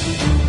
Bye.